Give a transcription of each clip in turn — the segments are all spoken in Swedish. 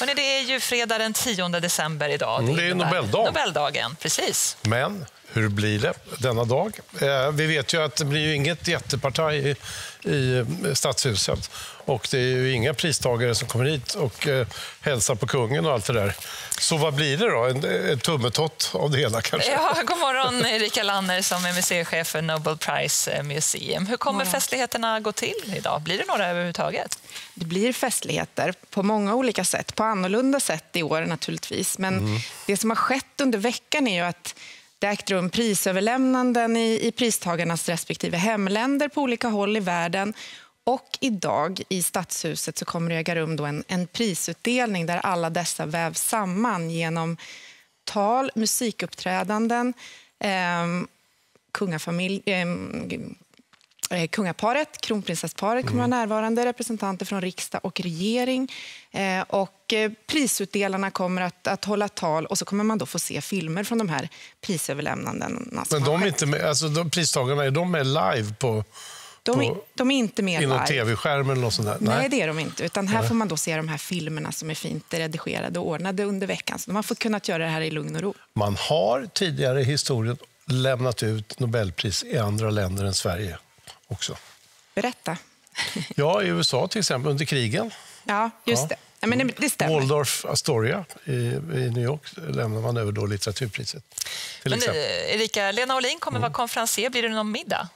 Hörrni, det är ju fredag den 10 december idag. Mm, det är Nobeldagen. Nobeldagen, precis. Men hur blir det denna dag? Eh, vi vet ju att det blir ju inget jätteparti i, Stadshuset. Och det är ju inga pristagare som kommer hit och eh, hälsar på kungen och allt det där. Så vad blir det då? En, en tummetott av det hela kanske? Ja, god morgon Erika Lanner som är museichef för Nobel Prize Museum. Hur kommer morgon. festligheterna gå till idag? Blir det några överhuvudtaget? Det blir festligheter på många olika sätt, på annorlunda sätt i år naturligtvis. Men det som har skett under veckan är ju att det har ägt rum prisöverlämnanden i, i pristagarnas respektive hemländer på olika håll i världen. Och idag i Stadshuset så kommer det äga rum då en, en prisutdelning där alla dessa vävs samman genom tal, musikuppträdanden, eh, kungafamilj, eh, kungaparet, kronprinsessparet kommer vara närvarande, representanter från riksdag och regering. Eh, och eh, prisutdelarna kommer att, att hålla tal och så kommer man då få se filmer från de här prisöverlämnandena. Men har de är inte med, alltså de pristagarna, är de med live på, de, är, de är inte med inom live. tv-skärmen eller något sånt där? Nej. det är de inte. Utan här får man då se de här filmerna som är fint redigerade och ordnade under veckan. Så man får kunnat göra det här i lugn och ro. Man har tidigare i historien lämnat ut Nobelpris i andra länder än Sverige också. Berätta. Ja, i USA till exempel, under krigen. Ja, just Ja. det. Ja, men det, det stämmer. Waldorf Astoria i, i New York lämnar man över då litteraturpriset. Till Men, exempel. eh, Erika, Lena Olin kommer vara konferencier. Blir det någon middag?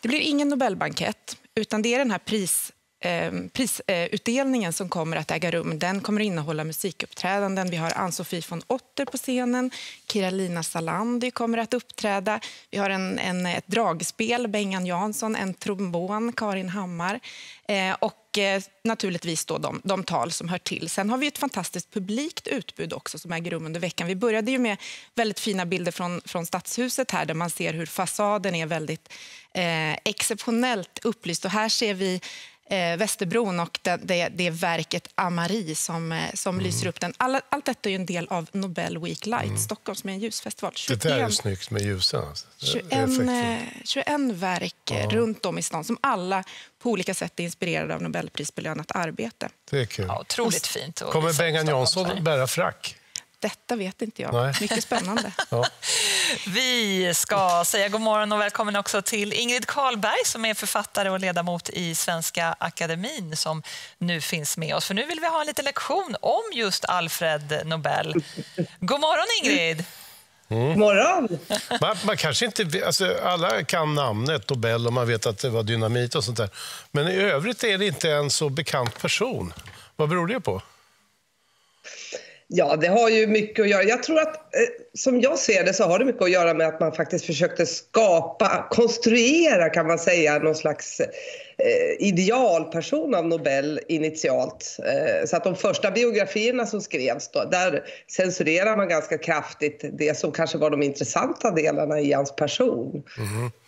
Det blir ingen Nobelbankett, utan det är den här pris, Ehm, prisutdelningen eh, som kommer att äga rum. Den kommer att innehålla musikuppträdanden. Vi har Ann-Sofie von Otter på scenen. Kiralina Salandi kommer att uppträda. Vi har en, en, ett dragspel, Bengan Jansson, en trombon, Karin Hammar. Eh, och eh, naturligtvis då de, de tal som hör till. Sen har vi ett fantastiskt publikt utbud också som äger rum under veckan. Vi började ju med väldigt fina bilder från, från Stadshuset här där man ser hur fasaden är väldigt eh, exceptionellt upplyst. Och här ser vi eh, Västerbron och det, det, det är verket Amari som, eh, som lyser upp den. Alla, allt detta är ju en del av Nobel Week Light, Stockholm som är en ljusfestival. Det där är snyggt med ljusen. Alltså. Det är 21, effektivt. eh, 21 verk eh, runt om i stan som alla på olika sätt är inspirerade av Nobelprisbelönat arbete. Det är kul. Ja, otroligt fint. Kommer Bengan Jansson bära frack? Detta vet inte jag. Nej. Mycket spännande. Ja. Vi ska säga god morgon och välkommen också till Ingrid Karlberg som är författare och ledamot i Svenska Akademin som nu finns med oss. För nu vill vi ha en liten lektion om just Alfred Nobel. God morgon Ingrid! morgon! Man, man kanske inte, alltså, alla kan namnet Nobel och man vet att det var dynamit och sånt där. Men i övrigt är det inte en så bekant person. Vad beror det på? Ja, det har ju mycket att göra. Jag tror att, eh, som jag ser det, så har det mycket att göra med att man faktiskt försökte skapa, konstruera kan man säga, någon slags eh, idealperson av Nobel initialt. Eh, så att de första biografierna som skrevs, då, där censurerar man ganska kraftigt det som kanske var de intressanta delarna i hans person.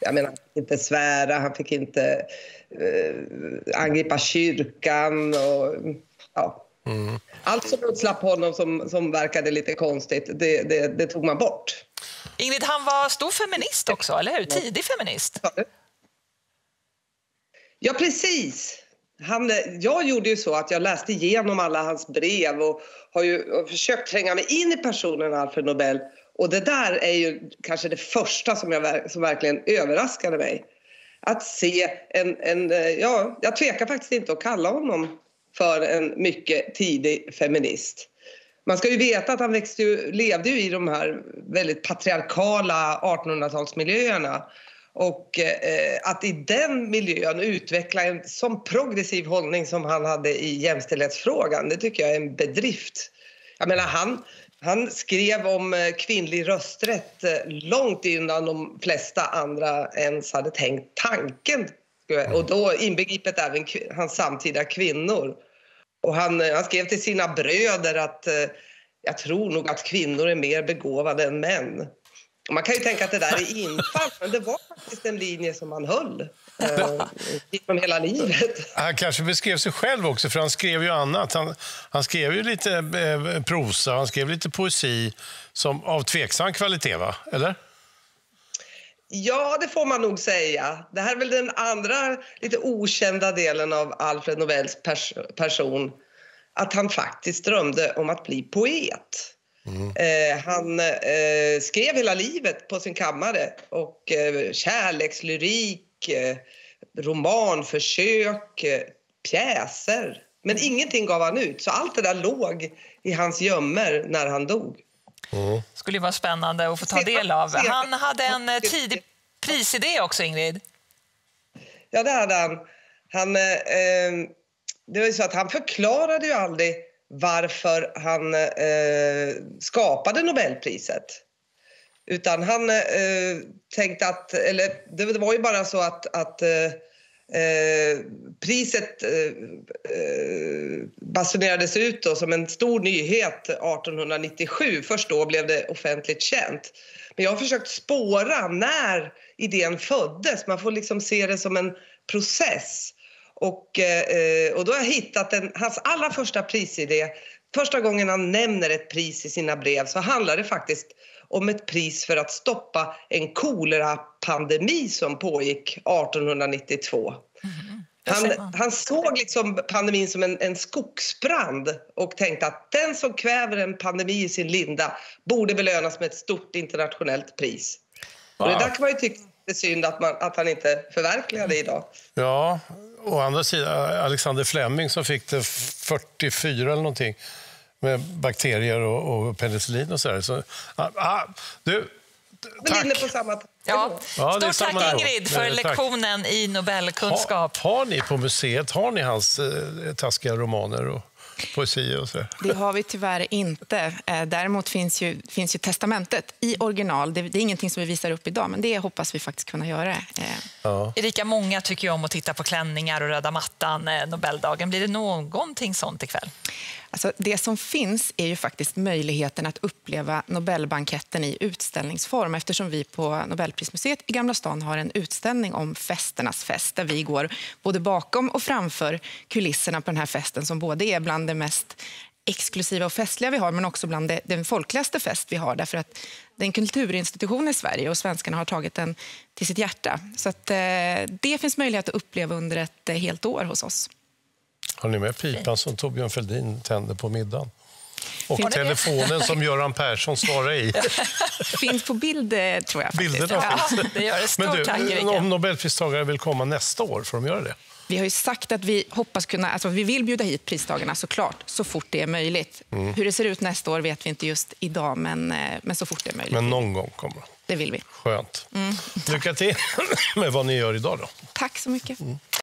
Jag menar, han fick inte svära, han fick inte eh, angripa kyrkan och ja. Allt som undslapp honom som, som verkade lite konstigt, det, det, det tog man bort. Ingrid, han var stor feminist också, eller hur? Tidig feminist. Ja, precis. Han, jag gjorde ju så att jag läste igenom alla hans brev och har ju och försökt tränga mig in i personen Alfred Nobel. Och det där är ju kanske det första som, jag, som verkligen överraskade mig. Att se en, en, eh, ja, jag tvekar faktiskt inte att kalla honom för en mycket tidig feminist. Man ska ju veta att han växte ju, levde ju i de här väldigt patriarkala 1800-talsmiljöerna. Och eh, att i den miljön utveckla en sån progressiv hållning som han hade i jämställdhetsfrågan, det tycker jag är en bedrift. Jag menar, han, han skrev om eh, kvinnlig rösträtt eh, långt innan de flesta andra ens hade tänkt tanken. Och då inbegripet även hans samtida kvinnor. Och han, eh, han skrev till sina bröder att eh, jag tror nog att kvinnor är mer begåvade än män. Man kan ju tänka att det där är infall, men det var faktiskt en linje som han höll eh, genom hela livet. Han kanske beskrev sig själv också, för han skrev ju annat. Han, han skrev ju lite eh, prosa, han skrev lite poesi som, av tveksam kvalitet, va? Eller? Ja, det får man nog säga. Det här är väl den andra lite okända delen av Alfred Nobels pers person. att han faktiskt drömde om att bli poet. Eh, han eh, skrev hela livet på sin kammare och eh, kärlekslyrik, eh, romanförsök, eh, pjäser. Men ingenting gav han ut, så allt det där låg i hans gömmor när han dog. Skulle ju vara spännande att få ta del av. Han hade en eh, tidig prisidé också, Ingrid. Ja, det hade han. han eh, det var ju så att han förklarade ju aldrig varför han eh, skapade Nobelpriset. Utan han eh, tänkte att, eller det var ju bara så att, att eh, eh, priset eh, eh, basunerades ut då som en stor nyhet 1897. Först då blev det offentligt känt. Men jag har försökt spåra när idén föddes. Man får liksom se det som en process. Och, eh, och då har jag hittat en, hans allra första prisidé. Första gången han nämner ett pris i sina brev så handlar det faktiskt om ett pris för att stoppa en kolerapandemi som pågick 1892. Han, han såg liksom pandemin som en, en skogsbrand och tänkte att den som kväver en pandemi i sin linda borde belönas med ett stort internationellt pris. Och det där kan man ju tycka är synd att, man, att han inte förverkligade idag. Ja, å andra sidan Alexander Fleming som fick det 44 eller någonting med bakterier och, och penicillin och sådär. Så, ah, ah, du, tack. på samma Ja. Ja, Stort samma tack, nivå. Ingrid, för Eh, tack. lektionen i Nobelkunskap. Har, har ni på museet har ni hans eh, taskiga romaner och poesi och så? Det har vi tyvärr inte. Eh, Däremot finns ju, finns ju testamentet i original. Det, det är ingenting som vi visar upp idag, men det hoppas vi faktiskt kunna göra. Eh, Erika, många tycker ju om att titta på klänningar och röda mattan eh, Nobeldagen. Blir det någonting sånt ikväll? Alltså, det som finns är ju faktiskt möjligheten att uppleva Nobelbanketten i utställningsform eftersom vi på Nobelprismuseet i Gamla stan har en utställning om festernas fest där vi går både bakom och framför kulisserna på den här festen som både är bland det mest exklusiva och festliga vi har men också bland det, den folkligaste fest vi har därför att det är en kulturinstitution i Sverige och svenskarna har tagit den till sitt hjärta. Så att, eh, det finns möjlighet att uppleva under ett eh, helt år hos oss. Har ni med pipan som Torbjörn Fälldin tände på middagen? Och telefonen som Göran Persson svarar i. Finns på bild, eh, tror jag. Bilderna Ja. finns. det gör det. Stort Men tack, du, Erika. om Nobelpristagare vill komma nästa år, får de göra det? Vi har ju sagt att vi hoppas kunna, alltså vi vill bjuda hit pristagarna såklart, så fort det är möjligt. Mm. Hur det ser ut nästa år vet vi inte just idag, men, eh, men så fort det är möjligt. Men någon gång kommer de. Det vill vi. Skönt. Mm. Lycka till med vad ni gör idag då. Tack så mycket.